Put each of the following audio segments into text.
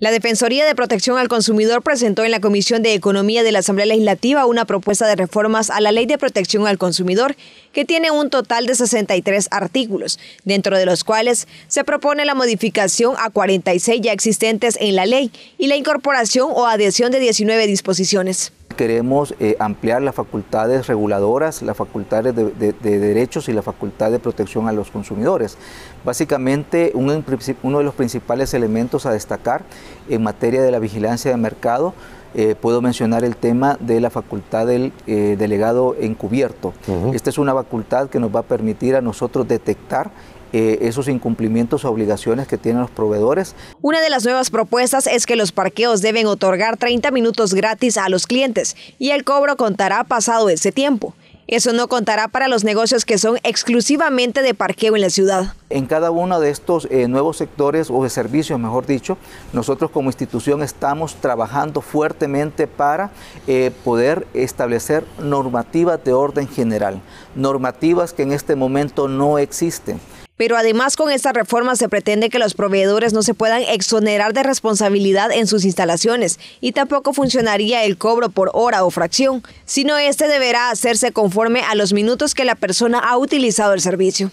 La Defensoría de Protección al Consumidor presentó en la Comisión de Economía de la Asamblea Legislativa una propuesta de reformas a la Ley de Protección al Consumidor que tiene un total de 63 artículos, dentro de los cuales se propone la modificación a 46 ya existentes en la ley y la incorporación o adhesión de 19 disposiciones queremos eh, ampliar las facultades reguladoras, las facultades de, derechos y la facultad de protección a los consumidores. Básicamente, uno de los principales elementos a destacar en materia de la vigilancia de mercado eh, puedo mencionar el tema de la facultad del eh, delegado encubierto. Esta es una facultad que nos va a permitir a nosotros detectar eh, esos incumplimientos o obligaciones que tienen los proveedores. Una de las nuevas propuestas es que los parqueos deben otorgar 30 minutos gratis a los clientes y el cobro contará pasado ese tiempo. Eso no contará para los negocios que son exclusivamente de parqueo en la ciudad. En cada uno de estos eh, nuevos sectores o de servicios, mejor dicho, nosotros como institución estamos trabajando fuertemente para eh, poder establecer normativas de orden general, normativas que en este momento no existen. Pero además con esta reforma se pretende que los proveedores no se puedan exonerar de responsabilidad en sus instalaciones y tampoco funcionaría el cobro por hora o fracción, sino este deberá hacerse conforme a los minutos que la persona ha utilizado el servicio.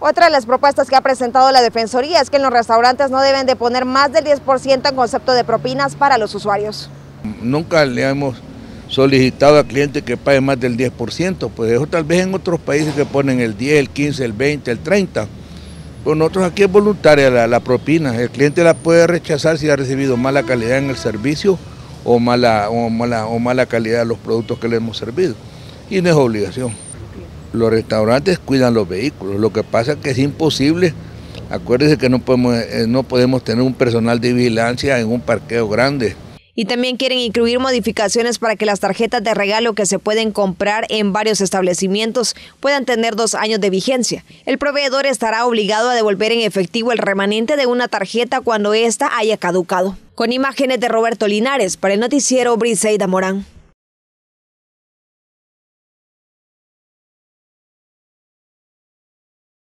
Otra de las propuestas que ha presentado la Defensoría es que en los restaurantes no deben de poner más del 10% en concepto de propinas para los usuarios. Nunca le hemos solicitado al cliente que pague más del 10%, pues eso tal vez en otros países que ponen el 10, el 15, el 20, el 30%. Con nosotros aquí es voluntaria la, propina. El cliente la puede rechazar si ha recibido mala calidad en el servicio o mala, o mala, o mala calidad de los productos que le hemos servido. Y no es obligación. Los restaurantes cuidan los vehículos. Lo que pasa es que es imposible. Acuérdense que no podemos, eh, no podemos tener un personal de vigilancia en un parqueo grande y también quieren incluir modificaciones para que las tarjetas de regalo que se pueden comprar en varios establecimientos puedan tener dos años de vigencia. El proveedor estará obligado a devolver en efectivo el remanente de una tarjeta cuando ésta haya caducado. Con imágenes de Roberto Linares para el noticiero Briseida Morán.